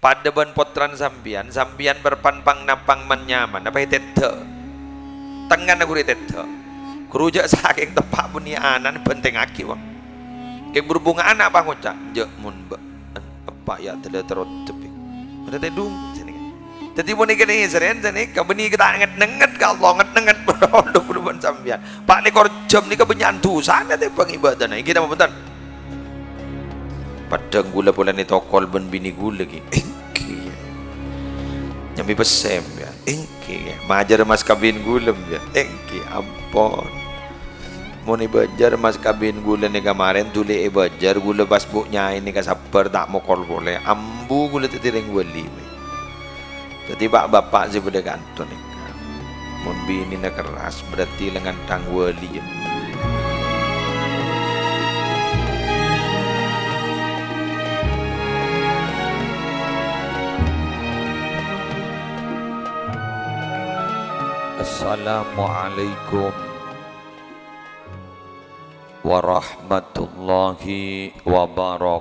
pada ban potran sampian sampian berpanpang napang menyaman. Apa itu tangan aku itu kerujak saking tepak bunyi anan penting aki wang. Kayak berbunga anak apa ngucap jek mun apa ya tidak terus tepi. Ada tedung sini. Jadi pun ikan ini sering sini kabeni kita nget nenget ke Allah nget nenget berondok berubah sampian pak ni jam ni kebenyan tu sana deh pengibadah nih kita mau bentar. Padang gula pula ni tokol ben bini gula lagi nyambi pesem ya engki ya majar mas kabin gulem ya engki ampon mau nih bajar mas kabin gula nih kemarin tuli e bajar gula pas buknya ini ka sabar tak mau kol boleh. Ambu gula tetiring wali jadi pak bapak sih pada kantor nih mau bini keras berarti lengan tang wali ya. Assalamualaikum warahmatullahi wabarakatuh.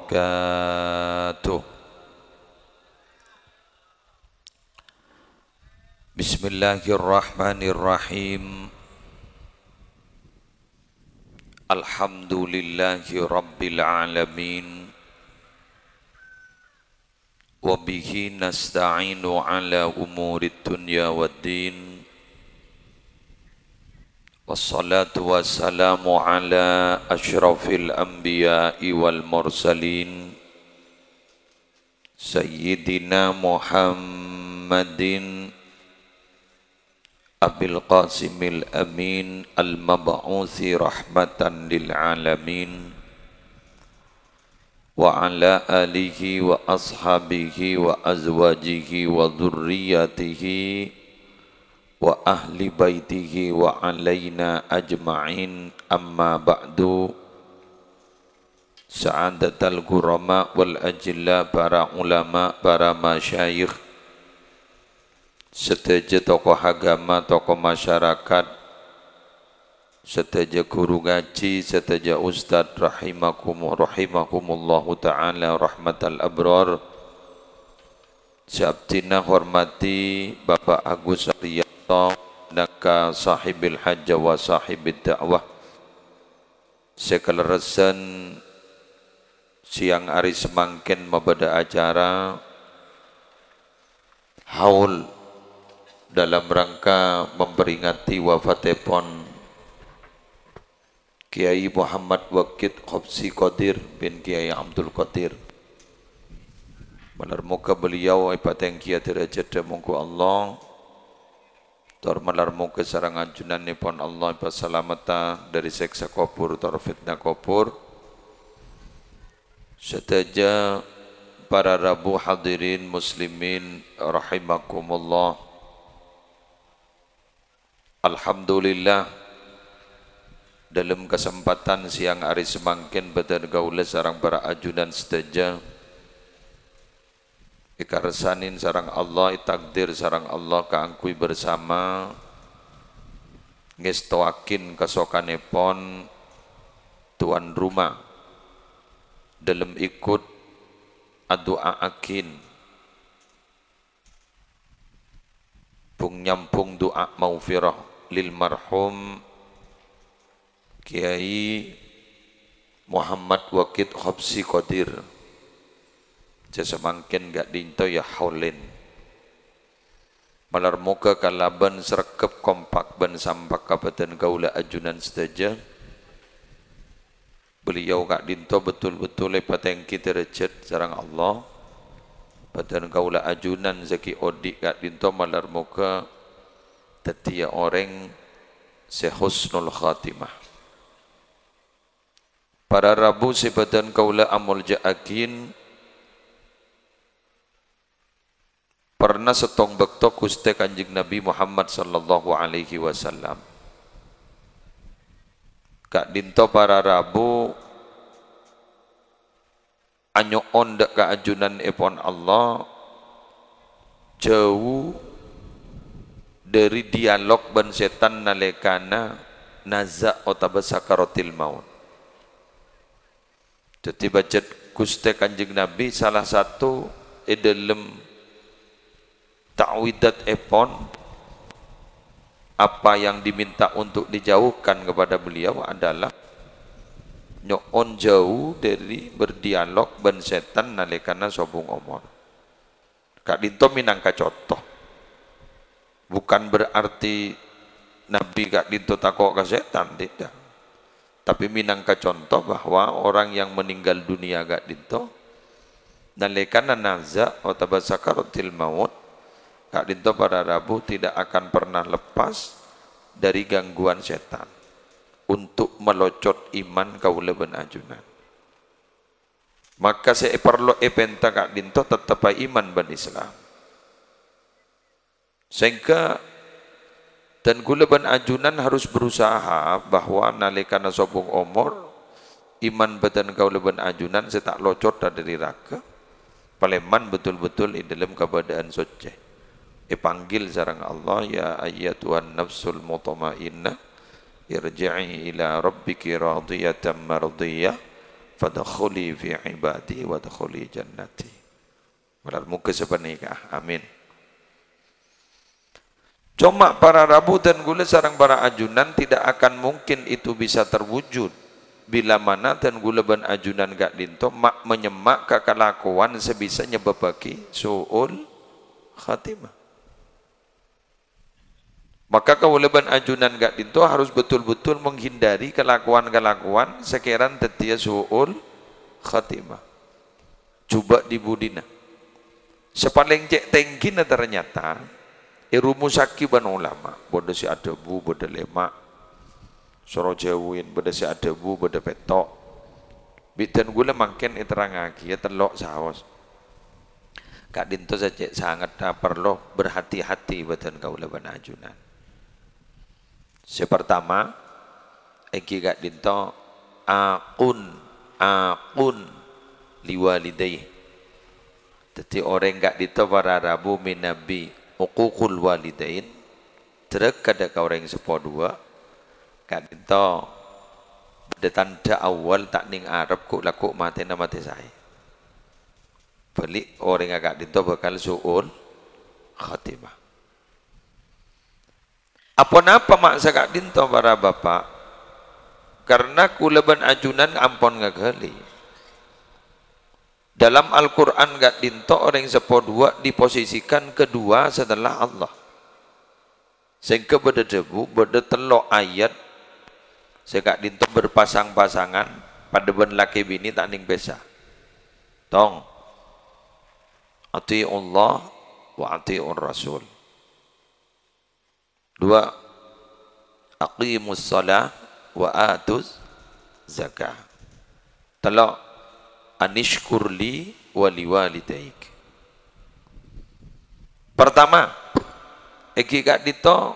Bismillahirrahmanirrahim. Alhamdulillahi rabbil alamin. Wabihi nasta'inu ala umurid dunya waddin والصلاة والسلام على أشرف الأنبياء والمرسلين سيدنا محمد أبي القاسم الأمين المبعوث رحمة للعالمين وعلى آله وأصحابه وأزواجه وذريته wa ahli baitihi wa alaina ajma'in. Amma ba'du. Sa'adatal gurama wal ajilla para ulama para masyayikh seteja tokoh agama tokoh masyarakat seteja guru ngaji seteja ustad rahimakum rahimakumullahu taala rahmatal abrar. Sabtina hormati Bapak Agus Arya naka sahibil hajj wa sahibid da'wah. Resan siang hari semangkin membeda acara haul dalam rangka memperingati wafatipun Kiai Muhammad Wakid Khobsi Qadir bin Kiai Abdul Qadir. Benar muka beliau ibadah yang kia derajat dan Allah Tor malar muka sarang anjunan pon Allah salamata dari seksa kopur tor fitnah kopur. Setaja para rabu hadirin muslimin rahimakumullah. Alhamdulillah dalam kesempatan siang hari semangkin betul gaula sarang para ajunan setaja ikaresanin sarang Allah takdir sarang Allah kaangkui bersama. Ngestoakin kesokanepon tuan rumah dalam ikut adua akin. Pung nyampung doa maufirah lil marhum. Kiai Muhammad Wakid Khobsi Qadir Sesemangkin gak dinto ya haulin. Malar muka kalaban serekep kompak ban sampak kabupaten gaula ajunan sedaja. Beliau gak dinto betul-betul lepat yang kita recet sarang Allah. Badan gaula ajunan zaki odik gak dinto malar muka tetia orang sehusnul khatimah. Para Rabu sebatan kaula amul ja'akin pernah setong bekto kuste kanjeng Nabi Muhammad sallallahu alaihi wasallam. Kak dinto para rabu anyo ondak ka ajunan epon Allah jauh dari dialog ban setan nalekana naza otabasakarotil maut jadi baca kuste kanjeng Nabi salah satu e dalam ta'widat epon apa yang diminta untuk dijauhkan kepada beliau adalah nyon jauh dari berdialog ben setan nalikana sobung omor. Kak dinto minangka contoh. Bukan berarti nabi kak dinto takok ke setan tidak. Tapi minangka contoh bahwa orang yang meninggal dunia kak dinto nalikana naza atau basakaratil maut kak dinto pada rabu tidak akan pernah lepas dari gangguan setan untuk melocot iman kau leben ajunan. Maka saya perlu epenta kak dinto tetap iman ban Islam. Sehingga dan gula ban ajunan harus berusaha bahwa nalikana sobong omor iman badan kau leben ajunan saya tak locot dari raka paleman betul-betul di dalam keadaan suci. E panggil Allah ya ayat Tuhan nafsul mutmainnah irji'i ila rabbiki radiyatan mardiyah fadkhuli fi ibadi wa dkhuli jannati. Malar muka sepenikah amin. Cuma para rabu dan gula sarang para ajunan tidak akan mungkin itu bisa terwujud. Bila mana dan gula ban ajunan gak dinto mak menyemak kekelakuan sebisa nyebabaki suul khatimah maka kewajiban ajunan gak dinto harus betul-betul menghindari kelakuan-kelakuan sekiran tetia su'ul khatimah. Coba di budina. Sepaling cek tinggi ternyata irumusaki ban ulama. Bodoh si bu, bodoh lemak. Soro jauhin, bodoh si bu, bodoh petok. Bitan gula makin iterangaki ya telok sawas. Kak dinto saja sangat perlu berhati-hati betul kau leban Sepertama iki gak dinto akun akun liwalidai. Jadi orang gak dinto para rabu min nabi uququl walidain. Terek kada kau orang sepo dua. Gak dinto ada tanda awal tak ning Arab kok laku mati nama saya. Balik orang agak dinto bakal suul khatimah. Apa napa mak sakak dinto para bapak? Karena kuleban ajunan ampon ngageli. Dalam Al-Quran gak dinto orang sepo dua diposisikan kedua setelah Allah. Sehingga beda debu, beda telok ayat. Sekak dinto berpasang-pasangan pada ben laki bini tak ning besa. Tong. Ati Allah wa ati Rasul. Dua, aqimus salah wa atuz zakah. Telok anishkur li wa liwalidaik. Pertama, iki gak dito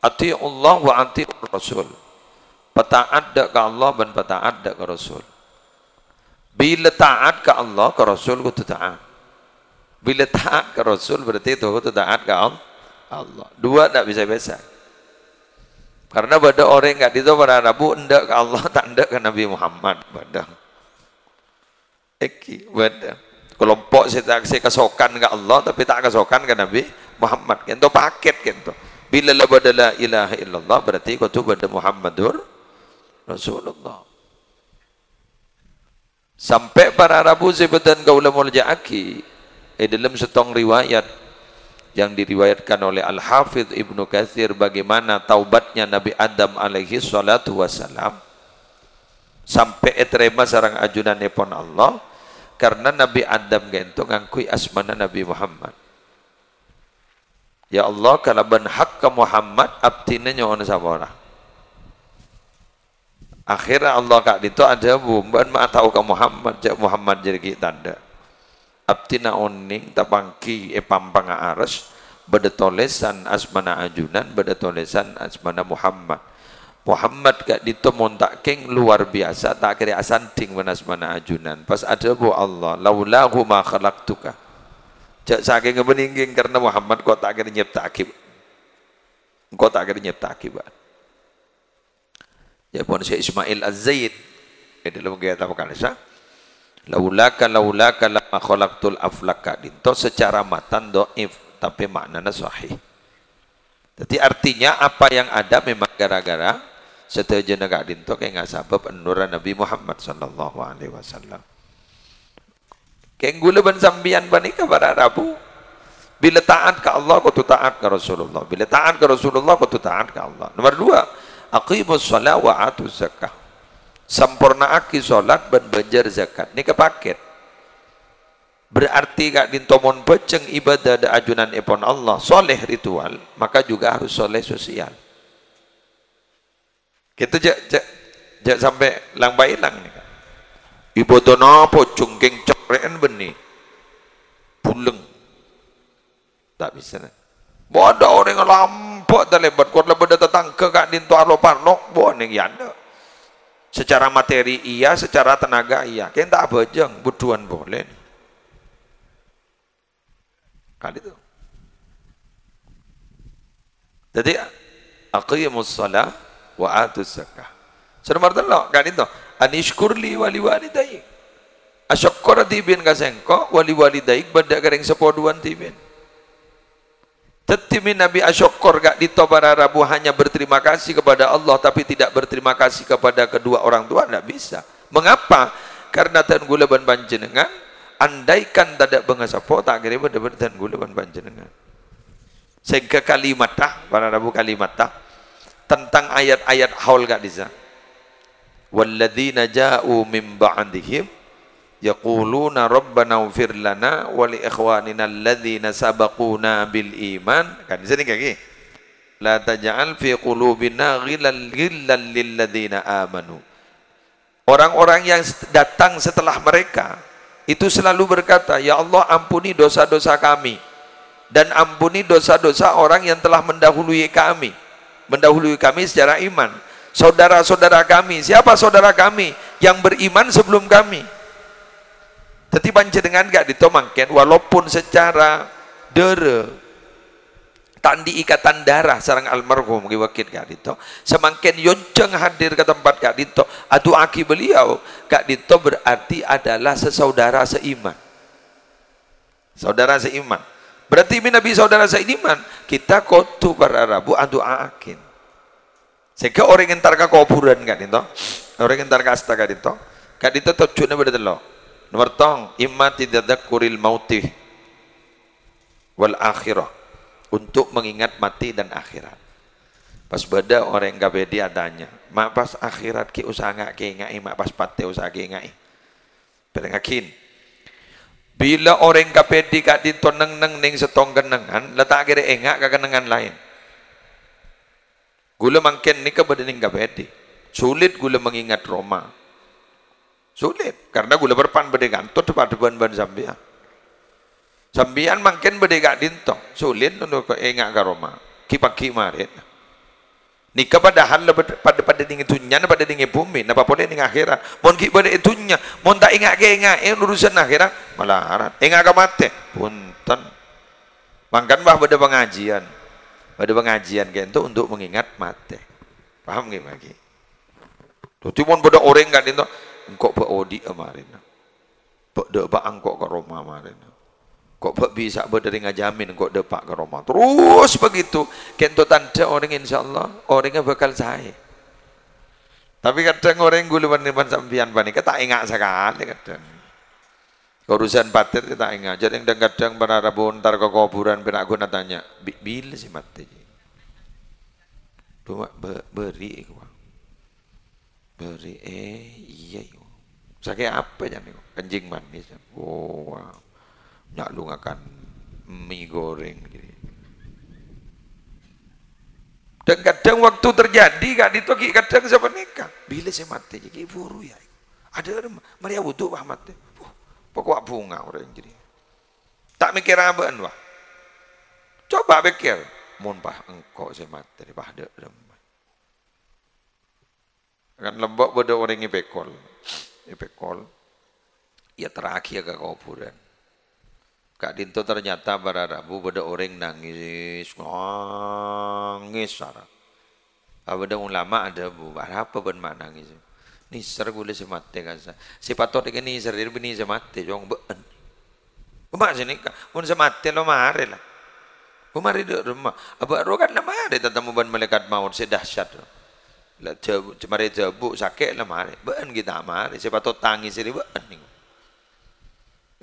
Allah wa ati Rasul. Petaat dak Allah dan petaat dak ke Rasul. Bila taat ke Allah ke Rasul ku taat. Bila taat ke Rasul berarti itu ku taat ke Allah. Allah. Dua tak bisa biasa. Karena pada orang enggak itu pada Rabu endak ke Allah tak endak ke Nabi Muhammad pada. Eki pada. Kelompok saya tak saya kesokan ke Allah tapi tak kesokan ke Nabi Muhammad. Kento paket kento. Bila la pada la ilaha illallah berarti kau tu pada Muhammadur Rasulullah. Sampai para Rabu sebutan kaulah mulja'aki. Eh dalam setong riwayat yang diriwayatkan oleh Al-Hafidh Ibnu Katsir bagaimana taubatnya Nabi Adam alaihi salatu wasalam sampai eterema sarang ajunan nepon Allah karena Nabi Adam gento ngangkui asmana Nabi Muhammad. Ya Allah kalau ben hak ke Muhammad abtina nyawana sabora akhirnya Allah kak itu ada bumban ma tahu ke Muhammad jak Muhammad jadi kita abtina oning tapangki e pampang aras beda tolesan asmana ajunan beda tolesan asmana Muhammad. Muhammad gak ditemon tak keng luar biasa tak kira asanting asmana ajunan. Pas ada bu Allah laulahu ma khalaqtuka. Jak saking ngebeningking karena Muhammad kau tak kira nyipta akib kau tak kira nyipta akibat ya pun si Ismail Az-Zaid. Dalam kegiatan kalisa laulaka laulaka lama khalaqtul aflaka. Dinto secara matan doif tapi maknanya sahih. Jadi artinya apa yang ada memang gara-gara setuju negak dinto kayak nggak sabab anuran Nabi Muhammad sallallahu alaihi wasallam. Kayak gula ban sambian banika pada Rabu. Bila taat ke Allah kau taat ke Rasulullah. Bila taat ke Rasulullah kau taat ke Allah. Nomor dua aqimus salat wa zakah aki solat dan banjar zakat. Ini kepaket. Berarti kak dintomon beceng ibadah da ajunan ipon Allah. Soleh ritual maka juga harus soleh sosial. Kita jak jak jak sampai lang bailang nih kak. Ibadah nopo cungking cokren beni. Puleng tak bisa nih Bodoh orang lampok tak lebat, kau lebat datang ke kak dinto arlo parlok, boh nih ya Secara materi iya, secara tenaga iya. Kita tak bajang, buduan boleh. Kali itu. Jadi aqimus shalah wa atuz zakah. Sudah martelo kan itu. Anishkur li wali walidayik. Asyakkara tibin kasengko wali walidayik benda garing sepoduan tibin. Tetimin Nabi Asyokor gak dito para Rabu hanya berterima kasih kepada Allah tapi tidak berterima kasih kepada kedua orang tua tidak bisa. Mengapa? Karena tan gula ban panjenengan andaikan tidak bengasapo tak kira pada tan gula ban panjenengan. Sehingga kalimat para Rabu kalimat tentang ayat-ayat haul gak bisa. Walladzina ja'u min ba'dihim yaquluna rabbana ighfir lana wa li ikhwanina alladhina sabaquna bil iman. Kan di sini gini. La taj'al fi qulubina ghillan ghillan lil amanu. Orang-orang yang datang setelah mereka itu selalu berkata ya Allah ampuni dosa-dosa kami. Dan ampuni dosa-dosa orang yang telah mendahului kami. Mendahului kami secara iman. Saudara-saudara kami siapa saudara kami yang beriman sebelum kami tapi dengan gak ditomangken walaupun secara dere tandi ikatan darah sarang almarhum wakil gak dito semakin yonceng hadir ke tempat gak dito adu aki beliau gak dito berarti adalah sesaudara seiman. Saudara seiman. Berarti nabi saudara seiman kita kotu para rabu adu akin sehingga orang yang tarka kuburan gak dito orang yang tarka asta gak dito gak dito tujuannya berdelok Nomor tong imma kuril mauti wal akhirah untuk mengingat mati dan akhirat. Pas beda orang bedi adanya. Mak pas akhirat ki usaha ngak ki ngai pas pate usaha ki ngai. Perengakin. Bila orang kapedi kak ditoneng neng ning setong kenengan, letak kira engak ke kenengan lain. Gula mangken ni ke badan kapedi. Sulit gula mengingat Roma. Sulit. Karena gula berpan bedegantot pada ban ban sambian. Sambian makin bedegak dintong. Sulit untuk ke enggak ke Roma. Kipaki marit. Nika padahal pada pada dingin tunya pada dingin bumi napa boleh ning akhirat. Mon ki pada itunya mon tak ingat ke ingat eh urusan akhirat malah harat ingat ke mate punten. Mangkan bah pada pengajian. Pada pengajian itu untuk mengingat mate paham nggih bagi Tuh mon pada orang kan itu engkau pak odi kemarin? Pak dek pak angkok ke Roma kemarin? Kok pak bisa berdiri ngajamin kok depak ke Roma? Terus begitu. Kento tanda orang insya Allah orangnya bakal saya tapi kadang orang guluan di sampian panik kita ingat sekali kadang. Urusan patir kita ingat. Jadi yang kadang para rabu ntar ke kuburan pernah aku tanya. Bila sih mati. Cuma beri beri eh iya Sakit apa ya nih? Kencing manis. Oh, wow. Nyak lu akan mie goreng. Gitu. Dan kadang waktu terjadi kak ditoki kadang siapa nikah. Bila saya mati jadi buru ya. Ada Maria butuh bah mati. Pokok bunga orang jadi. Tak mikir apa wah. Coba pikir. Mun pah engkau saya mati. Pah ada Kan lembok pada orang bekol ipekol ya terakhir ke kuburan Kak Dinto ternyata pada Rabu pada orang nangis nangis sarah ada ulama ada bu apa ben mak nangis Nisar gule semate kasa. Si patot ikan nisar dia bini semate jong been. Umak sini mun semate lo mare lah. Umari di rumah. Abah rogan lah mare tetamu ban malaikat maut sedahsyat. Lah cebu, cemari cebu sakit lah mare. Ben kita mare. Si patot tangis ini ben nih.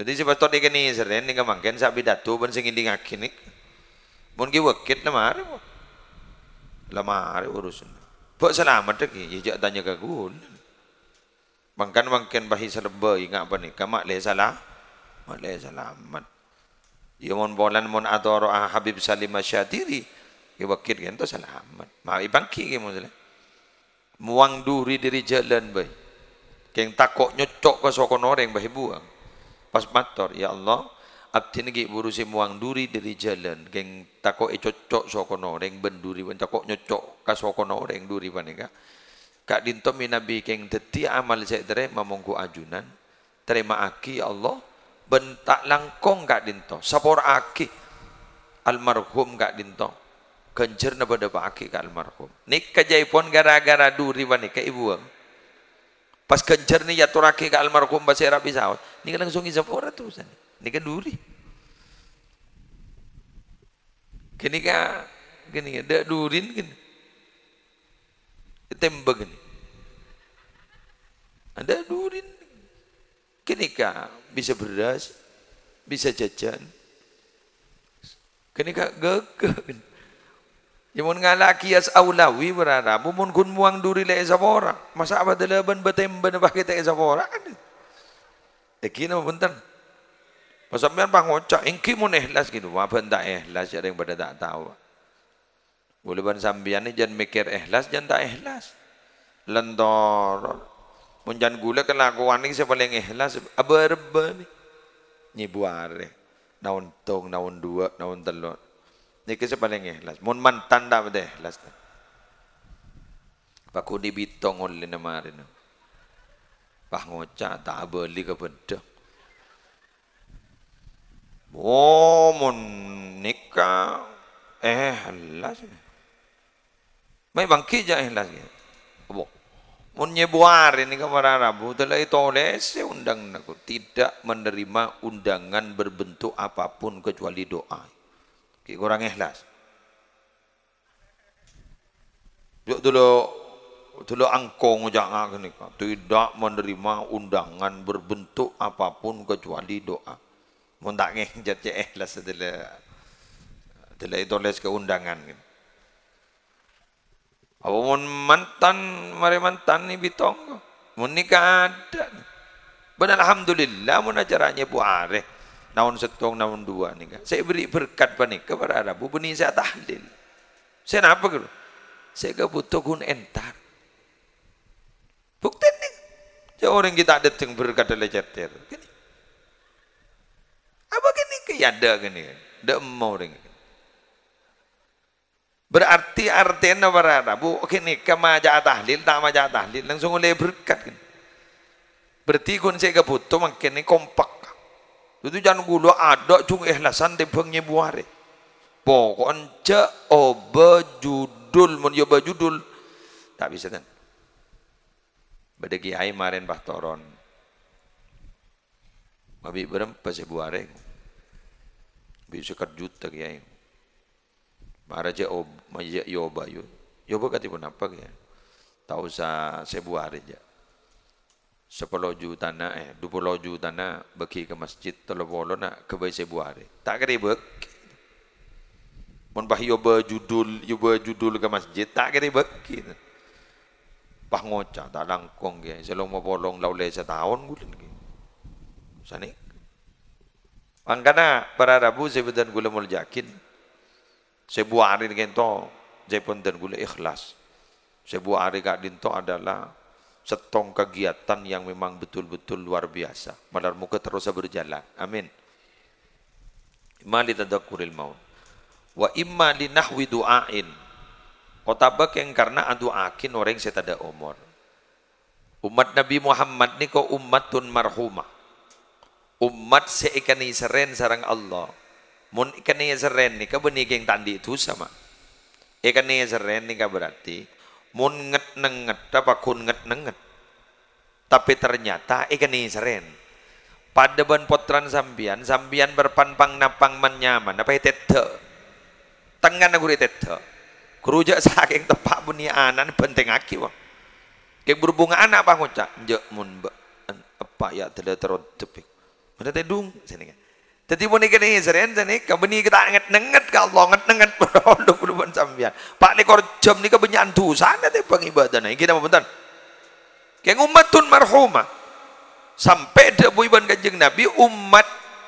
Jadi si patot ikan nisar ini kemangken sabi datu ban sing indi ngakinik. Mun ki wakit lah mare. Lah mare urusan. Pak selamat lagi, jejak tanya ke. Bangkan bangkan bahi serba ingat apa ni? Kamak le salah, mak le selamat. Ya mon bolan mon adoro ah Habib Salim Asyadiri. Ya wakit kan tu selamat. Mak ibangki mon Muang duri dari jalan bay. Keng takok nyocok ke sokono orang bahi buang. Pas mator, ya Allah, abdi negi burusi muang duri dari jalan. Geng tako e cocok sokono reng benduri wan tako nyocok ka sokono reng duri panika kak dinto nabi geng deti amal saya dere mamongku ajunan. Terima aki ya Allah bentak langkong kak dinto. Sapor aki almarhum kak dinto kencer na pada pak aki kak almarhum nik pon gara-gara duri panika ibu pas kencer ni ya turaki kak almarhum bahasa Arab saud ni langsung isapora tu sana ini kan duri. Kini ka, kini ada durin kan. Tembak ini. Ada durin. Kini ka bisa beras, bisa jajan. Kini ka gagah. Yamun ngalaki as aulawi berada, mumun kun muang duri le esapora. Masa apa dalaban batemban pakai te esapora? Ekina bentar. Pasampean pang ngocak, ingki mun ikhlas gitu, apa tak ikhlas ada yang pada tak tahu. Boleh ban sambian ni jangan mikir ikhlas, jangan tak ikhlas. Lentor. Mun jangan gula kelakuan ni saya paling ikhlas, abar-abar ni. Nyibuare. Naun tong, naun dua, naun telur. Ni saya paling ikhlas. Mun mantan tak pada ikhlas. Paku di bitong oleh nama hari ni. Pah ngocak tak beli ke bedah. Oh, mun nikah eh halas. Mai bangki ja halas ya. Bo. Mun nyebuar ini ke para Rabu telah itu oleh undang aku tidak menerima undangan berbentuk apa pun kecuali doa. Kurang ikhlas. Yuk dulu dulu angkong jangan nikah tidak menerima undangan berbentuk apa pun kecuali doa mun tak ngeng jat je ikhlas adalah adalah itulis keundangan gitu. Apa mun mantan mari mantan ni bitong mun nikah ada. Ben alhamdulillah mun acaranya buare naun setong naun dua nikah. Saya beri berkat panik kepada Arabu beni saya tahlil. Saya apa gitu? Saya kebutuh kun entar. Bukti nih. Orang kita ada yang berkat dalam cetir. Gini. Apa gini ke ya ada gini. Ada mau dengan. Berarti artinya berada. Bu kini ke maja tahlil tak maja tahlil langsung oleh berkat gini. Berarti kun saya kebutuh makin kompak. Itu jangan gulu ada cung ikhlasan di pengnya buare. Pokoknya oba judul mun yoba judul tak bisa kan. Badagi ai maren bahtoron. Mabi berempat sebuah Bisa juta kaya. Mara je ob maja yoba yo. Yoba kati apa kaya. Tahu sa sebuah aja. Sepuluh juta na eh, dua puluh juta na bagi ke masjid tolo bolo na kebai sebuah hari. Tak kira bek. Mun bah yoba judul yoba judul ke masjid tak kira bek. Pah ngoca tak langkong kaya. Selong mau bolong lau le setahun gulin kaya. Sani. Angkana para rabu sebutan gula mul jakin. Sebuah hari kento dan gula ikhlas. Sebuah hari kak dinto adalah setong kegiatan yang memang betul-betul luar biasa. Malar muka terus berjalan. Amin. Imma li tadakkuril maut. Wa imma li nahwi du'ain. Kota yang karena adu'akin orang saya tada umur. Umat Nabi Muhammad ni ko ummatun marhumah umat seikani seren sarang Allah mun ikani seren ni ka beni geng tandi itu sama ikani seren ni berarti mun nget nenget apa kun nget nenget Tapi ternyata ikan ini seren. Pada ban potran sambian, sambian berpanpang napang menyaman. Apa itu? Tangan aku itu. Kerujak saking tepak bunyi anan penting aki wah. Kayak berhubungan anak apa ngucap? Jek mun apa ya tidak terontep. Mana tedung sini kan. Jadi pun ikan ini seren sini kebeni kita nget nenget ke Allah nget nenget berdoa berdoa sambian. Pak lekor jam ni kebenyan tu sana teh pengibadah nih. Kita mau bentar. Kayak umatun marhumah sampai ada buiban kanjeng Nabi umat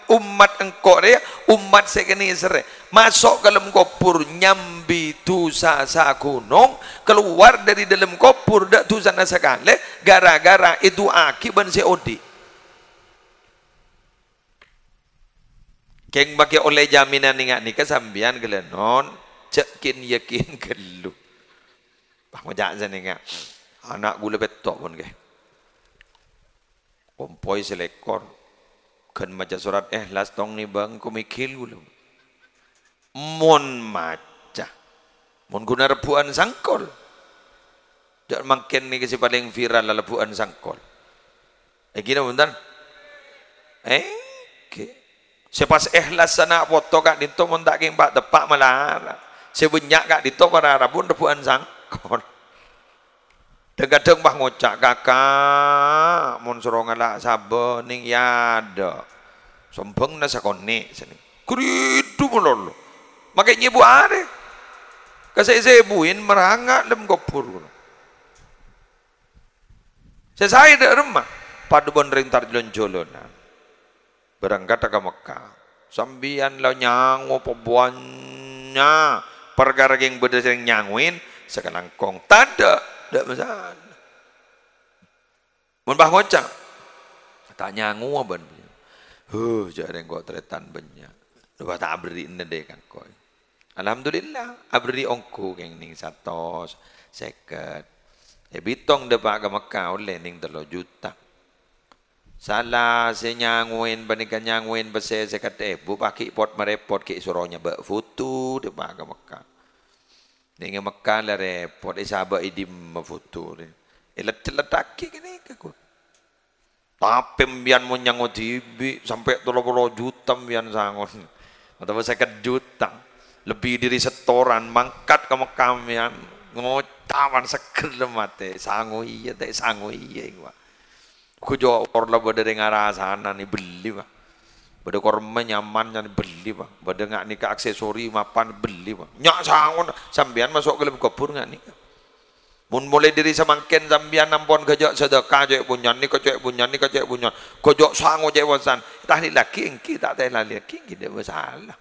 umat engkau ya umat sekene sere masuk ke dalam kopur nyambi tusa sa gunung keluar dari dalam kopur dak tusa sekali gara-gara itu akibat seodi Keng bagi oleh jaminan ningat nikah sambian gelenon cekin yakin gelu. Pak mojak ningat Anak gula betok pun ke. Kompoi selekor. Kan maca surat ikhlas tong ni bang ko mikil gula. Mon maca. Mon guna rebuan sangkol. Jangan makin ni kasi paling viral lah rebuan sangkol. Eh gina bentar. Eh. Sepas ikhlas sana foto kak dito mon tak king pak tepak malah. Sebanyak kak dito para rabun rebuan sangkon. Kadang bah ngocak kakak mon sorongala sabo ning ya ada. Sombong na sakone sini. Kuridu mololo. Makai nyebu are. Kasih sebuin merangak lem gopur. Saya dah rumah. Padu bon jolonan berangkat ke Mekah. Sambian lo nyangu pebuannya perkara yang beda yang nyanguin sekarang kong tada tidak masalah. Mun bah ngocak. Tak nyangu apa huh jadi kau teretan banyak. Dua tak beri nede kan kau. Alhamdulillah abri ongku yang ning satos seket. E bitong depak ke Mekah oleh ning telo juta Salah saya nyanguin banikan nyanguin bese saya kata eh bu pakai pot merepot ke suruhnya bak foto de ke Mekah. Dengan Mekah lah repot eh sahabat idim foto ni. Eh letak letak kini ke ku. Tapi mbian mau nyangu tibi sampai tolo puluh juta mbian sangon. Atau saya juta lebih dari setoran mangkat ke Mekah mbian ngotawan seger lemate sangu iya teh sangu iya ingwa. Kujo korla bade sana ni beli bah. Bade korma nyaman nih beli bah. Bade ngak nika aksesori mapan beli bah. Nyak sangon sambian masuk ke dalam kubur ngak nika. Mun mulai dari semangkin sambian nampon kejak sedekah jek bunyan ni kejak bunyan ni kejak bunyan. Kejak sango jek wasan. Tahlil laki engki tak tahlil laki engki dia masalah.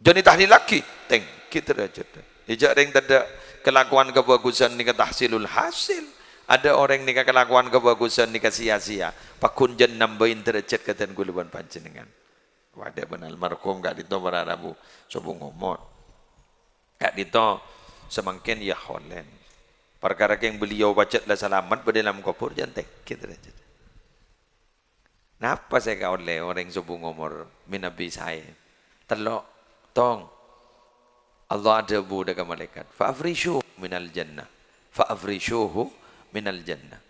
Jadi tahlil laki teng kita derajat. Ijak ring tidak kelakuan kebagusan ni tahsilul hasil. Ada orang nikah kelakuan kebagusan nikah sia-sia. Pakun jen nambahin derajat kata guluban panjenengan. Wadah benal marhum gak dito berarabu sobung umur. Gak dito semakin ya holen. Perkara yang beliau baca lah selamat pada dalam kubur jantek kita aja. Napa saya kau oleh orang sobung umur minabi saya. Telok tong Allah ada bu dengan malaikat. Fa'afrishu minal jannah. Fa'afrishuhu minal jannah.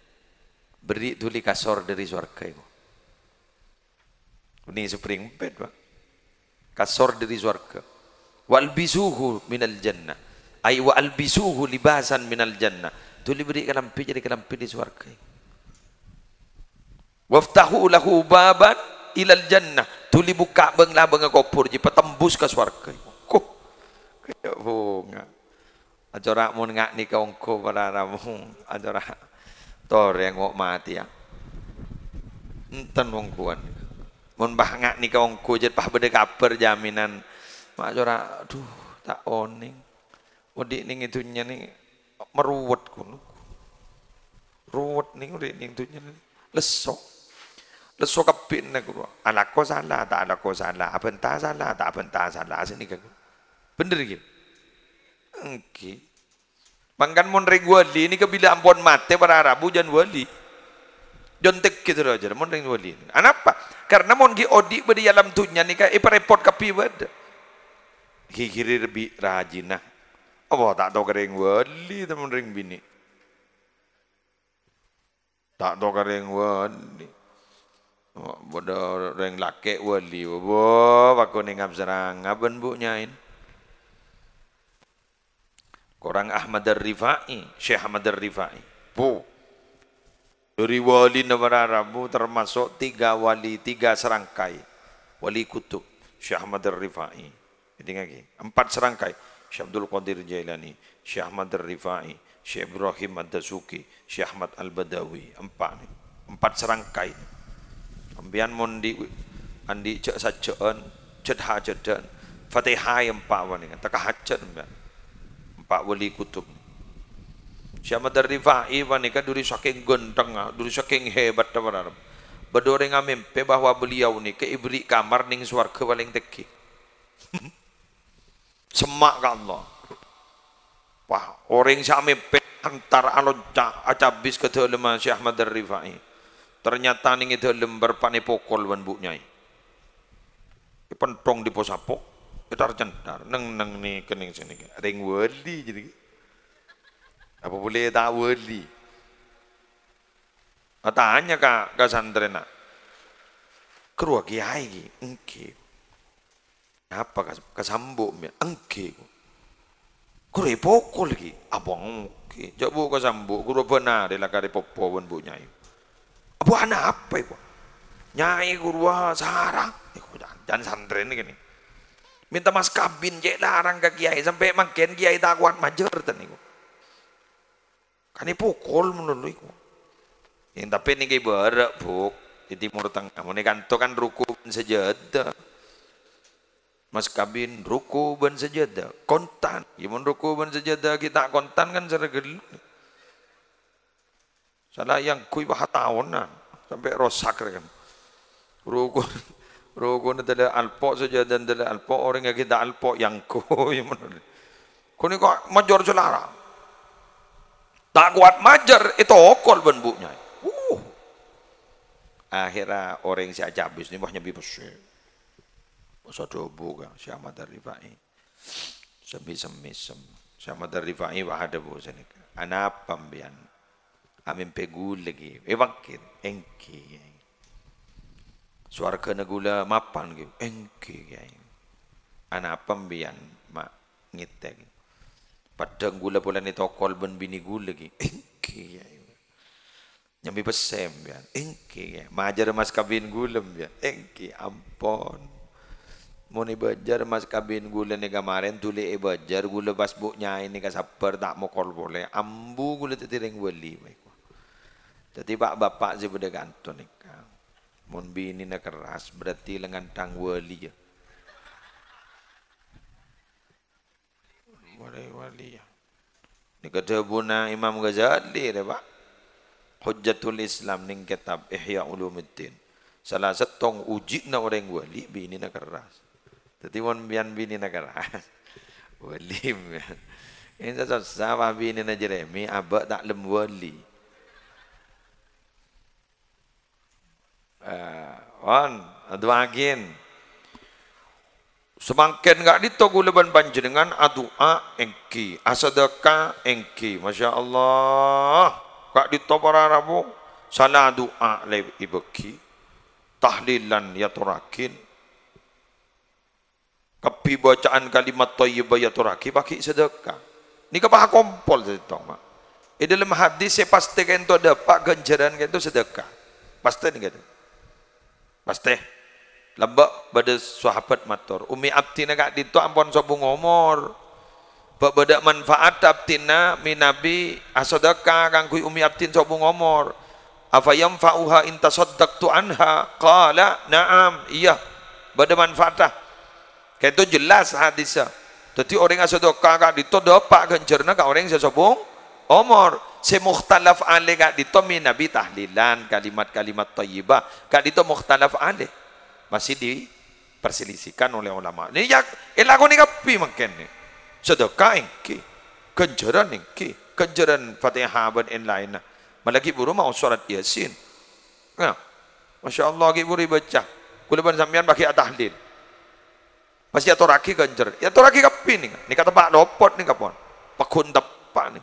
Beri tuli kasor dari surga itu. Ini spring bed, Pak. Kasor dari surga. Wal bisuhu minal jannah. Ay wa albisuhu libasan minal jannah. Tuli beri kelampi jadi kelampi di surga. Waftahu lahu baban ilal jannah. Tuli buka benglah bengah kopur jadi petembus ke surga. Kok kayak bunga. Ajora mun ngak ni kaungko para ramu. Ajora tor yang ngok mati ya. Enten wong kuan. Mun bah ngak ni kaungko jet pah bede kabar jaminan. Mak ajora aduh tak oning. Wedi ning itunya nih meruwet kuno. Ruwet ning udah ning itunya. Lesok. Lesok kapin nek Anak ko salah tak anak ko salah. Apa entah salah tak apa entah salah. Sini kan. Bener gitu. Engki. Bangkan mon ring wali ini kebila ampun mate para Arabu jan wali. Jontek gitu aja mon ring wali. Kenapa? Karena mon gi odi bedi alam tunya ka ipa repot kapi bad. Kiri lebih rajin nah. Oh tak tahu kering wali temen ring bini. Tak tahu kareng wali. Bodo reng laki wali. Bo, aku ni ngap serang. Ngaben bu nyain. Korang Ahmad Ar-Rifai, Syekh Ahmad Ar-Rifai. Bu. Dari wali negara Arabu termasuk tiga wali, tiga serangkai. Wali kutub, Syekh Ahmad Ar-Rifai. Jadi lagi, empat serangkai. Syekh Abdul Qadir Jailani, Syekh Ahmad Ar-Rifai, Syekh Ibrahim Ad-Dasuki, Syekh Ahmad Al-Badawi. Empat ni. Empat serangkai. Ambian mondi andi cek sajaan, cek hajadan. Fatihah yang empat kan. Tak hajat ambian. Empat wali kutub. Ar-Rifai wani kan duri saking genteng, duri saking hebat tawarar. Bedore ngamimpe bahwa beliau ni ke ibri kamar ning swarga paling teki. Semak ke Allah. Wah, orang sami antara alonca acabis ke dalam Syekh Ahmad Ar-Rifai. Ternyata ning dalam berpane pokol wan bu nyai. Pentong di posapok, kita centar neng neng ni kening sini. Ring wali jadi. Apa boleh tak wali? Tanya kak ke santren nak. Keruah kiai ki, engke. Apa kasambuk mi, engke. Kure pokol ki, abang engke. Coba kasambuk, kure benar lah kare popo pun bu nyai. Abu anak apa ibu? Nyai kurwa sarang. Iku jangan santren ni Minta mas kabin je larang ke kiai sampai makin kiai tak kuat majer tan iku. Kan pukul menurut iku. Yang tapi ni kiai berak buk di timur tengah. Mau kanto kan ruku sejadah. Mas kabin ruku ben sejadah. Kontan. Ya mun ruku ben sejadah kita kontan kan seragel. Salah yang kui bah tahun nah. sampai rosak kan. Ruku ni tadi alpo saja dan tadi alpo orang yang kita alpo yang kui mana. Kau ni kok major celara. Tak kuat majar itu okol ben buknya. Uh. Akhirnya orang si ajabis ni banyak bibes. Masa dobu kan si Ahmad Rifai. Semi semi sem. Si Ahmad Rifai wahada bu sini. Anak pembian amin pegul lagi evakir engki suarga nagula mapan gitu. Engki anak pembian mak ngitek. Padang gula pula ni tokol ben bini gula lagi engki nyambi pesem ya engki majar mas kabin gulem ya engki ampon Muni bajar mas kabin gula ni kemarin tuli e bajar gula bas buknya ini kasapar tak mau kol boleh. Ambu gula tetiring baik jadi pak bapak je pada gantung nikah. Mun bini nak keras berarti lengan tang wali ya. Wali wali ya. Ni kata buna Imam Ghazali deh pak. Hujjatul Islam ning kitab Ihya Ulumuddin. Salah setong uji na orang wali bini nak keras. Jadi mun bian bini nak keras. Wali. Ini sesama bini na Jeremy abak tak lem wali. On aduagin semakin enggak ditogu leban panjenengan adua engki. Asadaka engki. Masya Allah kak ditopara rabu salah doa le ibeki. Tahlilan ya turakin kapi bacaan kalimat thayyibah ya turaki pakai sedekah. Ni kapah kompol itu mak. Di dalam hadis saya pastikan itu dapat ganjaran itu sedekah. Pasti ni gitu Pasti. Lembak pada sahabat matur. Umi abdi nak dito ampun sobu ngomor. Bada manfaat abdina minabi asadaka kui umi abdin sobu ngomor. Afa yanfa'uha in tasaddaqtu anha? Qala na'am. Iya. Bada manfaatah. Kayak itu jelas hadisnya. Jadi orang yang sedekah kak dito dapat ganjarna kak orang yang sobong omor se mukhtalaf ale kak dito min nabi tahlilan kalimat-kalimat thayyibah kak dito mukhtalaf ale masih diperselisihkan oleh ulama. Ini ya elaku ni kapi makan ni. Sedekah engki kenjaran engki kenjaran fatihah dan yang lain. Malaki buru mau surat yasin. Ya Masya Allah ki buru baca. Kuliban sampean pakai tahlil. Pasti atau raki ganjar ya atau raki kapi ni. Ni kata pak lopot ni kapon. Pakun tepak ni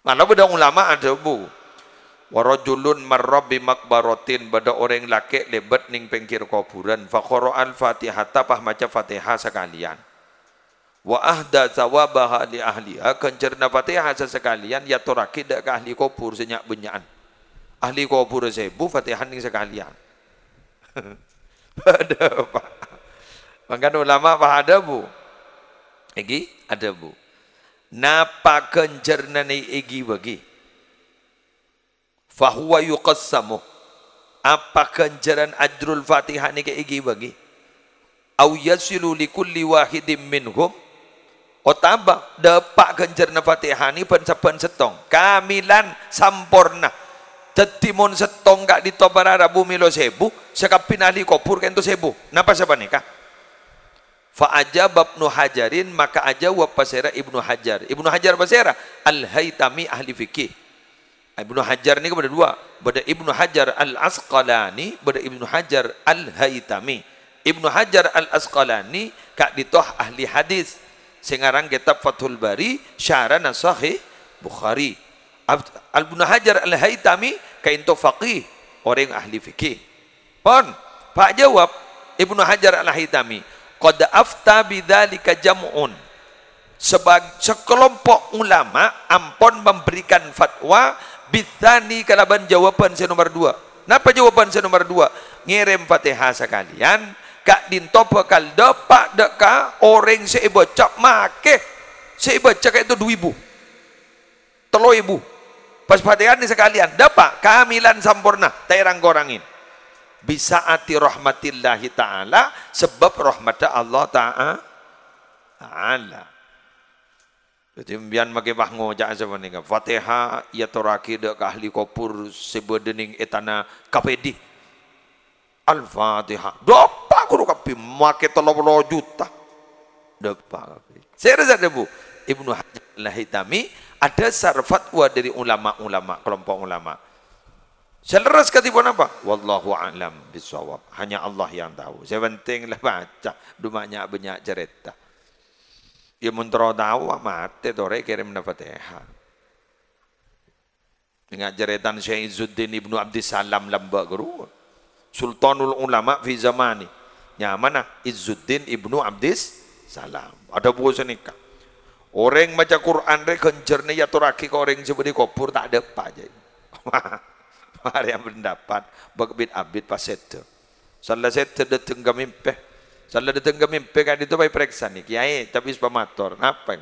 Mana beda ulama ada bu. warajulun marra bi makbaratin bada orang laki lebat ning pengkir kuburan. Fa al fatihata pah maca fatihah sekalian. Wa ahda thawabaha li ahliha kencerna fatihah sekalian ya toraki dak ke ahli kubur senyak benyaan ahli kubur sebu fatihah ning sekalian. Ada pak Maka ulama apa ada bu? Egi ada bu napa kencerna ni egi bagi? Fahuwa yuqassamu. Apa ganjaran ajrul fatihah ni ke igi bagi? Au yasilu li kulli wahidin minhum. Otaba dapat ganjaran fatihah ni pen saben setong. Kamilan sampurna. Mon setong gak ditobara bumi lo sebu sekapin ahli kopur kento sebu. Napa siapa nikah fa ajab ibnu hajarin maka aja pasera ibnu hajar ibnu hajar pasera al haitami ahli fikih Ibnu Hajar ni kepada dua. Pada Ibnu Hajar Al-Asqalani, pada Ibnu Hajar Al-Haytami. Ibnu Hajar Al-Asqalani kak ditoh ahli hadis. Sengarang kitab Fathul Bari, syarah sahih Bukhari. Ibnu Hajar Al-Haytami kak into faqih, orang ahli fikih. Pon, Pak jawab Ibnu Hajar Al-Haytami, qad afta bidzalika jam'un. Sebag, sekelompok ulama ampun memberikan fatwa Bithani kalaban jawaban saya nomor dua. Napa jawaban saya nomor dua? Ngirim fatihah sekalian. Kak dinto bakal dapat deka orang baca make. Baca itu dua ibu. Telo ibu. Pas fatihah ini sekalian. Dapat kamilan sempurna. Terang korangin. Bisa ati rahmatillahi ta'ala. Sebab rahmat Allah ta'ala. Jadi bian mage bahngo ja asa maninga Fatihah ya toraki de ka ahli kopur sebedening etana kapedi. Al-Fatihah. Dopa guru kapi make 30 juta. Dopa kapi. Saya rasa debu Ibnu Hajar Al-Hitami ada sar fatwa dari ulama-ulama kelompok ulama. Seleras katipun apa? Wallahu a'lam bisawab. Hanya Allah yang tahu. Saya penting lah baca. Dumanya banyak cerita. Ya muntro tahu mate tore kirim na Fatihah. Ingat jeritan Syekh Izzuddin Ibnu Abdissalam lamba guru. Sultanul ulama fi zamani. Nyaman Izzuddin Ibnu Abdis Salam. Ada buku senika. Orang baca Quran re kencernya ya turaki orang seperti kopur tak ada apa aja. Mari yang pendapat bagbit abid pas itu. Salah saya terdatang kami peh Salah datang ke mimpi kan itu baik periksa nih kiai tapi sepamator apa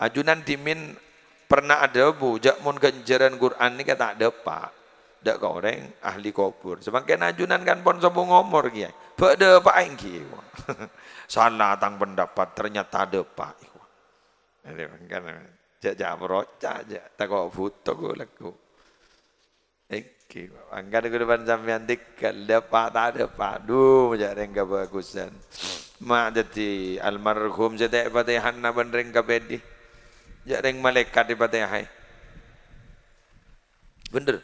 ajunan dimin pernah ada bu jak mun ganjaran Quran ini kata ada pak. Dak ke orang ahli kubur. Semakin ajunan kan pon sombong ngomor kiai. Pada pak engki salah tang pendapat ternyata ada pak ini kan merocak jak. Tak kau butuh gue lagu Iki, angkat ke depan sampean dapat tak dapat, duh macam rengga bagusan. Mak jadi almarhum jadi patihan na ban rengga bedi. Jak reng malaikat di patihai. Bener.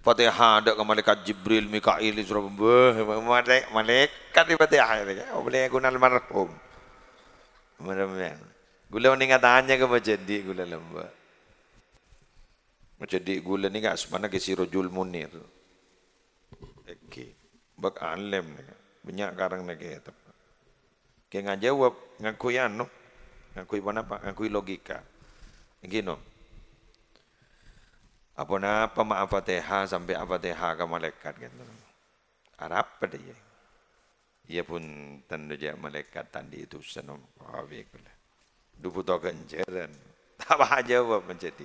Fatihah ada ke malaikat Jibril, Mikail, Surabaya, malaikat di patihai. Oh, boleh guna almarhum. Bener-bener. Gula meninggatannya ke jadi gula lembah. Macam di gula ni kat semana ke si rojul munir. Okey. Bak alim ni. Banyak karang nak ke apa. Ke ngah jawab ngaku yang no. Ngaku apa apa? Ngaku logika. Gino. Apa na pemaaf Fatihah sampai Fatihah ke malaikat gitu. Arab pada dia. Ia pun tanda je malaikat tadi itu baiklah. Dua puluh tahun kenjaran. Tak apa jawab menjadi.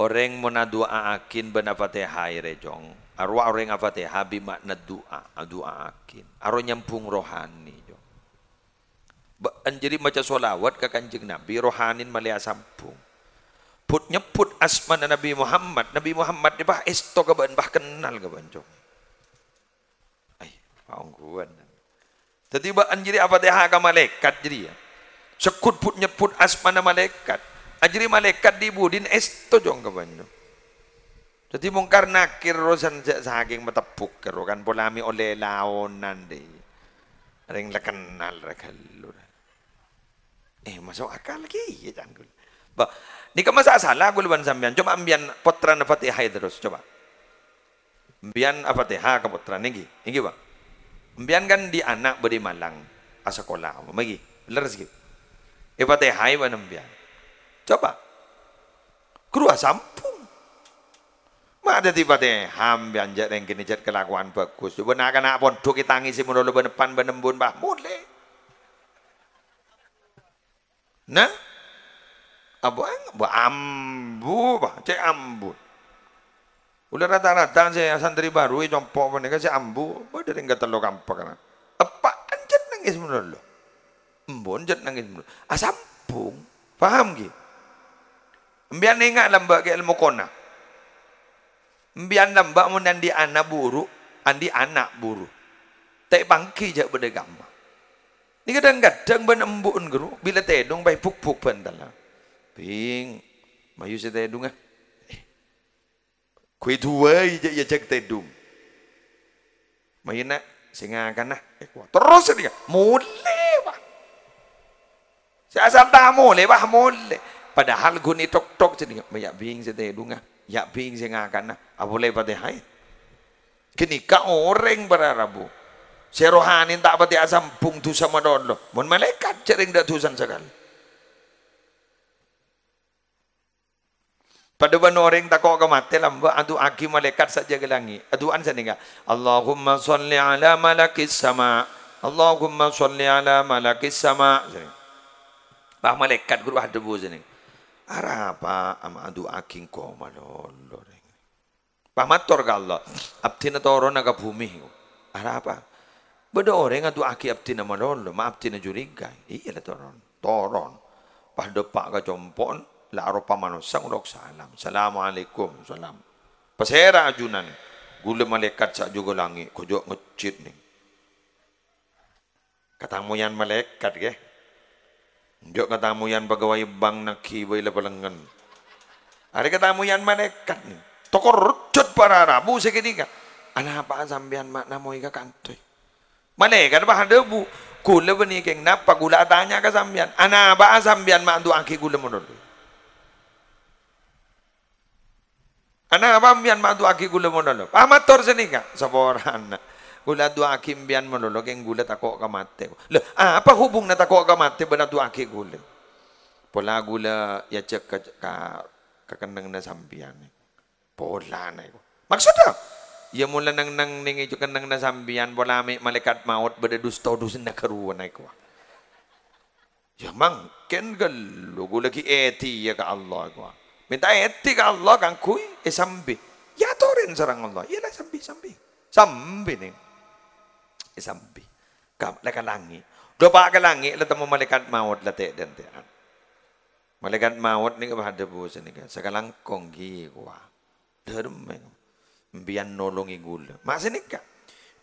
Orang mana doa akin bena fatihah rejong. Arwah orang fatihah makna doa, doa akin. Arwah nyampung rohani jong. Jadi macam solawat ke kanjeng Nabi rohanin malia sampung. Put nyebut asma Nabi Muhammad. Nabi Muhammad ni bah esto ke bah kenal ke banjong. Ay, paungguan. Jadi bah anjiri fatihah ke malaikat jadi ya. Sekut put nyebut asma malaikat. Ajri malaikat di budin esto jong kabanyo. Jadi mungkar nakir rosan saking matapuk kero kan polami oleh laonan de. Ring lekenal rekalur. Eh masuk akal lagi ya jangan. Ba, ni ka masasalah guluban sambian. Coba ambian putra na Fatihah terus coba. Ambian Fatihah ka putra nigi. Nigi ba? Ambian kan di anak beri malang asakola. Magi. Leres gitu. E Fatihah ba ambian. Coba. Kerua sampung. Mada tiba teh ham bianjat yang kini jet kelakuan bagus. Coba nak kena pondok kita ngisi menolo benepan benembun bah mulai. Nah, abu abu ambu bah cek ambu. Udah rata-rata saya santri baru ini jompok mana kasih ambu, bah dari terlalu kampak kan. Apa anjat nangis menolo. Embon jet nangis menolo. Asampung, paham gitu? Mbian ingat lamba ke ilmu kona. Mbian lamba mun di anak buru, andi anak buru. Tak bangki jak berdegama. Ni kadang-kadang ben embun guru bila tedung bai puk-puk pendala. Ping mayu se tedung ah. Kue dua je ya cek tedung. Mayu nak singa kan nah. Terus dia mulai. Saya asal dah mulai bah mulai. Padahal guni tok tok jadi banyak bing se tedung ah. Ya bing singa kan nah. Abulai pada hai. Kini ka orang berarabu. Si rohani tak pati asam pung tu sama dolo. Mun malaikat cering dah tusan sekali. Pada bano orang tak kau mati lamba adu aki malaikat saja ke langit. Aduan sana enggak. Allahumma salli ala malakis sama. Allahumma salli ala malakis sama. Bah malaikat guru ada sini. Ara apa ama adu aki kau malolo. Bah mator ka Allah. Abtina toro naga bumi. Ara apa? Beda orang atu aki abti nama lolo, ma abti na juriga. Iya lah toron. Toron. Pas depak ka jompon, la aropa manusang urok salam. Assalamualaikum. Salam. Pasera ajunan. Gula malaikat sa juga langi. Kujo ngecit ni. Katamu yan malaikat ke? Jok katamu yan pegawai bank nak kiwai la palengan. Ada katamu yan malaikat ni. Tokor rujut para rabu seketika. Ana apa sambian mak namoy ka kantoy. Malaikat bah debu. Kula bani keng napa gula tanya ke sambian. Ana ba sambian mak tu aki gula menurut. Ana ba sambian mak tu aki gula menurut. Pamator sini ka saboran. Gula tu aki mbian menurut keng gula takok ka mate. Loh, apa hubung na takok ka mate bana tu aki gula. Pola gula ya cek ka ka kakandang na sambian. Pola na Maksudnya, Ya mula nang nang ningi juga nang nasambian bola malaikat maut beda dusta dusin na karuan ko. Ya mang ken gallo lagi eti ya ka Allah ko. Minta eti ka Allah kan kuy e sambi. Ya torin sarang Allah. Ya lah sambi sambi. Sambi ni. Sambi. Kam la kalangi. Do pa kalangi la tamo malaikat maut la te den te. Malaikat maut ni ka bahada bu sini ka. Sakalang konggi ko. Dermeng bian nolongi gula. Masih nikah.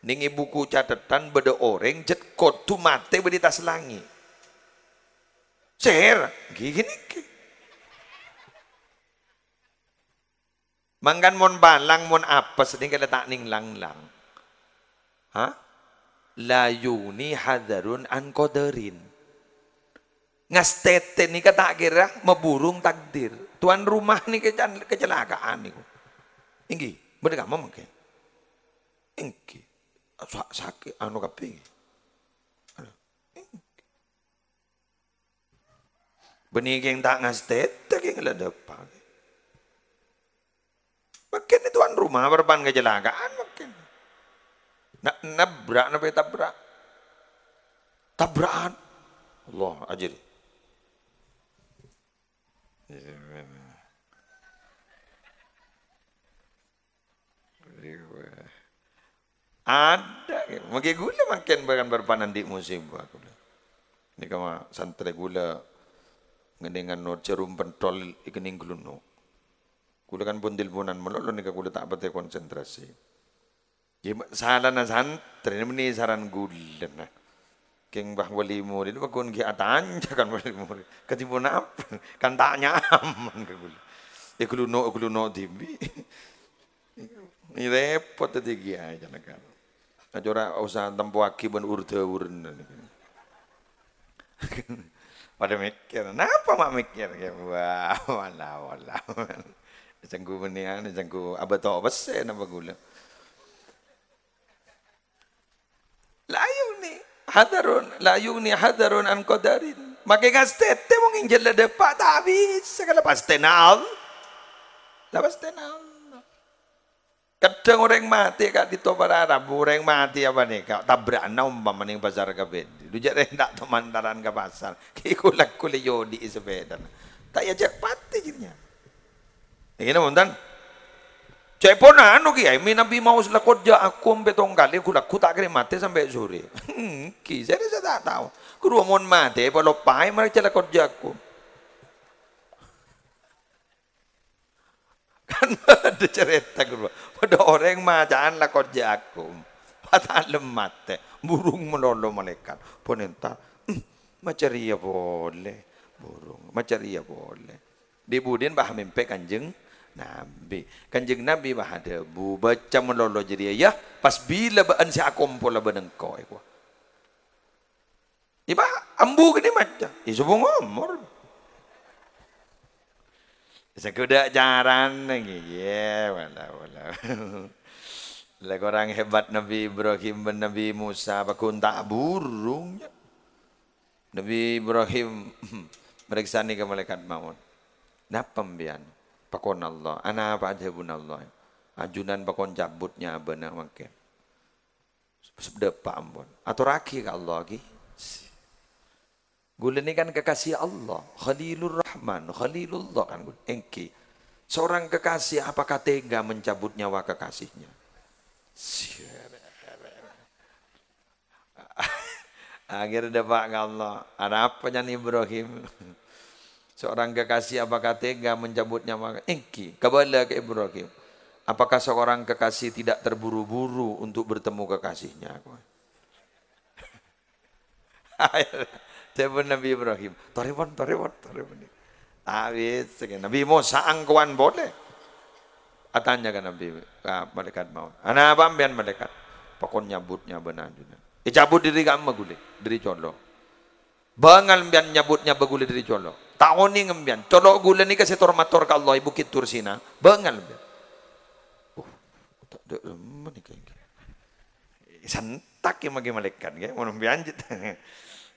Ningi buku catatan beda orang jet kotu mate bedi tas langi. Ser, gini ke. Manggan mon balang mon apa seding kada tak ning lang lang. Ha? La yuni hadarun an. Ngastete ni kata kira meburung takdir. Tuan rumah ni kecelakaan ni. Inggi. Mereka mungkin. Engki. Sakit anu kapi. Benih yang tak ngastet, tak yang depan. Makin tuan rumah berban kecelakaan. Nak nabrak nabi tabrak. Tabrakan. Allah ajir. Ada. Mungkin gula makin bagan berpanan di musim aku. Ini kama santre gula ngendingan no cerum pentol ikening guluno. Gula kan bundil bunan melolo nika gula tak bate konsentrasi. Na santre ini saran gula na. Keng bah wali muri ini bakun ki atanja kan wali muri. Ketipu apa? Kan tak nyaman ke gula. Ikuluno ikuluno timbi. Ini repot tadi aja nak. Ajora usah tempo aki ben urde urun. pada mikir kenapa mak mikir wah wala wala jengku menian jengku abah tau bese apa gula layu nih hadarun layu nih hadarun an qadarin. Makai ngastete mungkin jela depak tak habis. Segala pasti nal. Lepas tenal Kadang orang mati kak di tobar Arab, orang mati apa nih kak? Tabrak umpama nih pasar kabin. Lu jadi hendak temantaran ke pasar, kikulak kuli yodi sepeda. Tak ya cek pati jadinya. Ini dan Cek pun anu ki mi nabi mau sudah kerja aku betong kali aku laku tak kira mati sampai sore. Ki saya tak tahu. Kuru mau mati, kalau pai mereka celah kerja aku. kan ada cerita guru pada orang macaan lah kerja aku pada lemat burung melolo malaikat ponenta hmm, macaria boleh burung macaria boleh di budin bah mimpi kanjeng Nabi kanjeng Nabi bah ada bu baca melolo jadi ya pas bila baan si akom pola benengko iku Iba ambu gini macam, isu ngomor. Sekuda jaran lagi. Ya, wala wala. Lagu orang hebat Nabi Ibrahim dan Nabi Musa bakun tak burung. Nabi Ibrahim meriksa ni ke malaikat maut. Napa mbian? Pakon Allah. Ana apa aja bun Allah. Ajunan pakon cabutnya benar makin. Sebab pak ampun. Atau raki ke Allah lagi. Gula ini kan kekasih Allah, Khalilur Rahman, Khalilullah kan engki. Seorang kekasih apakah tega mencabut nyawa kekasihnya? Akhirnya Pak Allah, ada apa nih Ibrahim? Seorang kekasih apakah tega mencabut nyawa? Engki, kembali ke Ibrahim. Apakah seorang kekasih tidak terburu-buru untuk bertemu kekasihnya? Telepon Nabi Ibrahim. Toribon, toribon, toribon. Awis, Nabi Musa angkuan boleh. Atanya kan Nabi ah, malaikat mau. Anak apa ambian malaikat? Pokok nyabutnya benar juga. Eh cabut diri kamu gule, diri colo. Bangal mbian nyabutnya begule diri colo. Tahun ini ngembian. Colo gule ni kasih tormator ke Allah bukit Tursina. Mbian. Uh, tak ada mana kayak Santak yang magi malaikat, ya. Mau mbian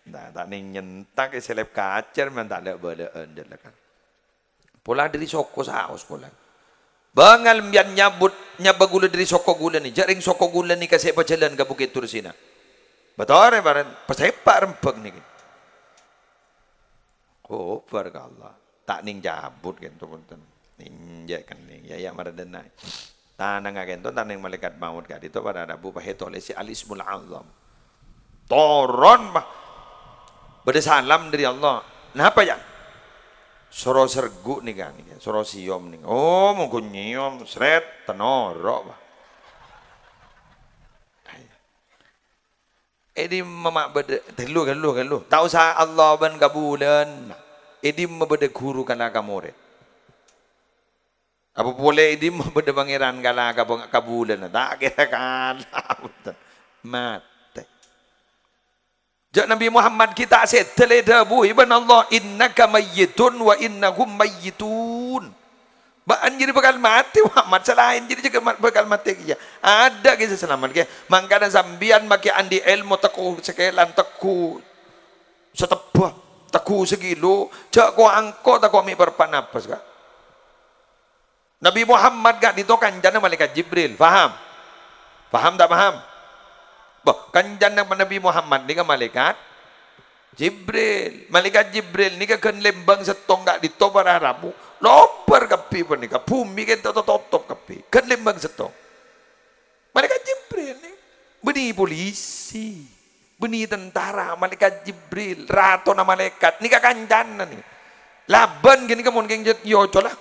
Nah, tak ning nyentak seleb kacer men tak ada belaan kan. Pola dari soko saus pola. Bangal mbian nyabut nyaba gula dari soko gula ni. Jaring soko gula ni kasih jalan ke Bukit Tursina. Betul ya barang pasepak rempek ni. Oh, barka Allah. Tak ning jabut kan tu pun Ninja kan ning ya ya maradenai. Tanang agen tu tanang malaikat maut ka dito pada Rabu pahetole si alismul azam. Toron bah Bada salam dari Allah. Kenapa ya? Soro sergu nih kan, soro siom nih. Oh, mau nyiom, seret, tenorok. Edi mamak beda, telu kan lu kan lu. Tahu sa Allah ban kabulan. Edi mabeda guru kana kamore. Apa boleh edi mabeda pangeran kala kabulan. Tak kira kan. Mat. Jak Nabi Muhammad kita settle dabu ibn Allah innaka mayyitun wa innahum mayyitun. Jadi bakal mati Muhammad selain jadi juga bakal mati ya. Ada kisah selamat ke. Mangkana sambian maki andi ilmu teku sekelan teku setebah teku segilo jak ko angko tak ko mi perpanapas ka. Nabi Muhammad gak ditokan jana malaikat Jibril. Faham? Faham tak faham? Bah, kanjan ng Nabi Muhammad ni ka malaikat Jibril. Malaikat Jibril ni ka kan lembang sa tonga dito para haramu. Lopar kapi pa ni ka. Pumi ka tototop kapi. Kan lembang tong. Malaikat Jibril ni. Beni polisi. Beni tentara. Malaikat Jibril. Rato na malaikat. Ni ka kanjan na ni. Laban gini ka mungkin yoco lah.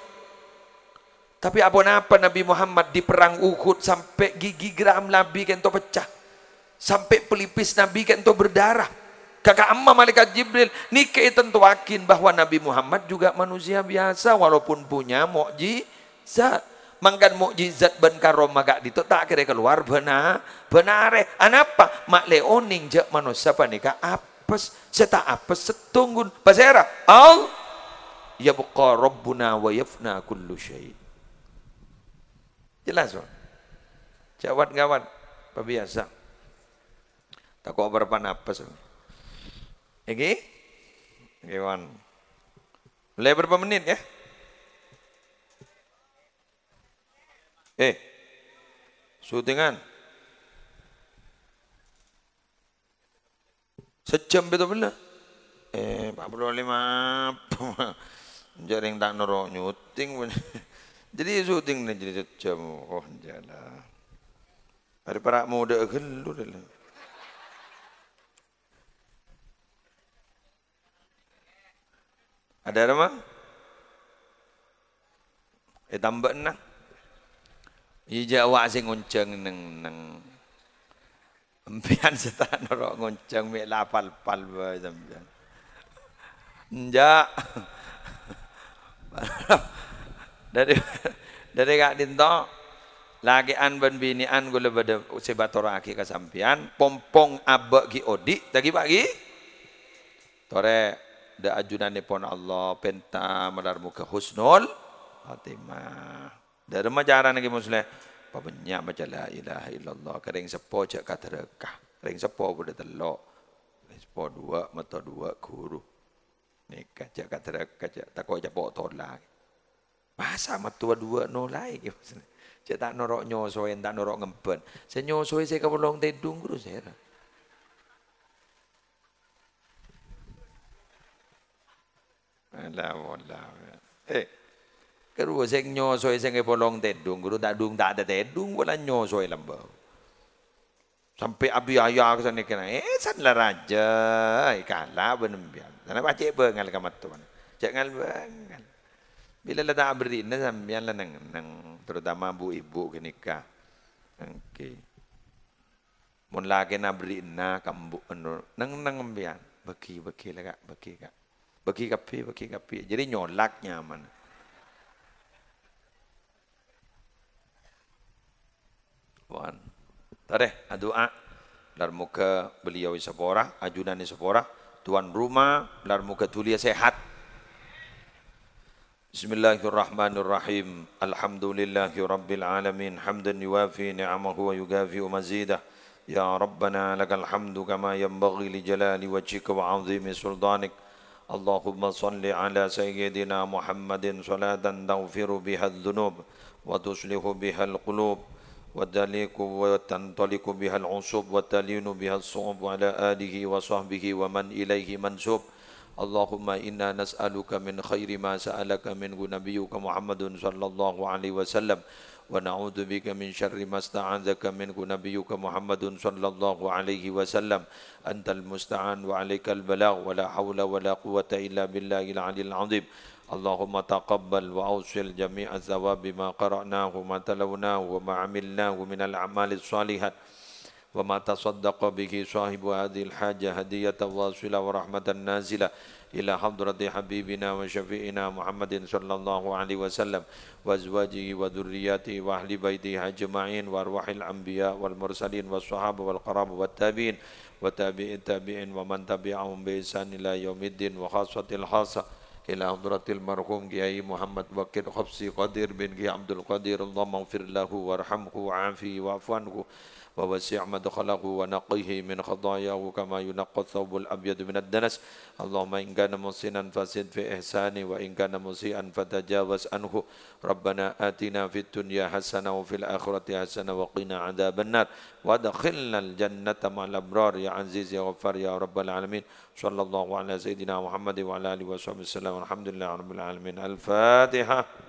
Tapi apa-apa Nabi Muhammad di perang Uhud sampai gigi gram labi kento pecah sampai pelipis Nabi itu berdarah kakak amma malaikat Jibril nikah tentu yakin bahwa Nabi Muhammad juga manusia biasa walaupun punya mukjizat mangkan mukjizat ben karomah gak dito tak kira keluar benar benar anapa mak leoning jak manusia panika apes, seta apes setunggun. Pasera, al yabqa rabbuna wa yafna kullu syai. Jelas, Bang. Jawat gawat, biasa. Takut berapa napas. Oke? Oke, Mulai berapa menit ya? Eh, syutingan. Sejam betul benar. Eh, 45 jaring tak norok nyuting jadi syuting nih jadi sejam oh jalan hari para muda gelu dah ada apa eh tambah nah Ija awak sing ngunceng neng neng. Empian setan norok ngunceng mek lapal pal ba sampean. Nja. dari dari kak dinto lagi an ben bini an gula bada sebatora aki kasampian pompong abak gi odi tagi pagi tore da ajunan pon Allah penta madar muka husnul khatimah. Dari majaran lagi muslim. Banyak macam la ilaha illallah. Kering sepo cak kata rekah. Kering sepo boleh telok. Sepo dua mata dua guru. Nikah cak kata rekah cak tak kau japok tolak masa matua dua no lai cak tak norok nyosoy tak norok ngempen. Saya nyosoy saya kapolong tedung guru saya Eh, Kedua sing nyosoy sing polong tedung, guru tak dung tak ada tedung wala nyosoy lambau. Sampai abi ayah ke sana kena, eh san lah raja, ikala benembian. Karena baca bengal kamat tuan. Jangan bengal. Bila lah tak beri, na sambian lah nang, nang terutama bu ibu kenikah. Oke. Mun lagi na beri na kambu nang nang ambian. Bagi bagi lah kak, bagi kak. Bagi kapi, bagi kapi. Jadi nyolak nyaman. Wan. Tare, doa dar muka beliau sepora, ajunan sepora, tuan rumah dar muka tulia sehat. Bismillahirrahmanirrahim. Alhamdulillahi rabbil alamin. Hamdan yuwafi ni'amahu wa yugafi mazidah. Ya Rabbana lakal hamdu kama yanbaghi li jalali wajhika wa 'azimi sultanik. Allahumma salli ala sayyidina Muhammadin salatan taghfiru biha adh-dhunub wa tuslihu biha al-qulub. وتليق وتنطلق بها العصب وتلين بها الصعب وعلى آله وصحبه ومن إليه منسوب اللهم إنا نسألك من خير ما سألك منه نبيك محمد صلى الله عليه وسلم ونعوذ بك من شر ما استعاذك منه نبيك محمد صلى الله عليه وسلم. أنت المستعان وعليك البلاغ ولا حول ولا قوة إلا بالله العلي العظيم. اللهم تقبل وأوصل جميع الثواب بما قرأناه وما تلوناه وما عملناه من الأعمال الصالحة. وما تصدق به صاحب هذه الحاجة هدية واصلة ورحمة نازلة. إلى حضرة حبيبنا وشفيئنا محمد صلى الله عليه وسلم وأزواجه وذرياته وأهل بيته أجمعين وأرواح الأنبياء والمرسلين والصحابة والقرابة والتابعين وتابعين التابعين ومن تبعهم بإحسان إلى يوم الدين وخاصة الخاصة إلى حضرة المرحوم جاي محمد بكر خبسي قدير بن جي عبد القدير اللهم اغفر له وارحمه وعافيه واعف عنه. ووسع مدخله ونقيه من خطاياه كما ينقى الثوب الأبيض من الدنس. اللهم إن كان محسنا فسد في إحسانه وإن كان مسيئا فتجاوز عنه. ربنا آتنا في الدنيا حسنة وفي الآخرة حسنة وقنا عذاب النار. وادخلنا الجنة مع الأبرار. يا عزيز يا غفار يا رب العالمين. صلى الله على سيدنا محمد وعلى آله وصحبه وسلم. الحمد لله رب العالمين. الفاتحة.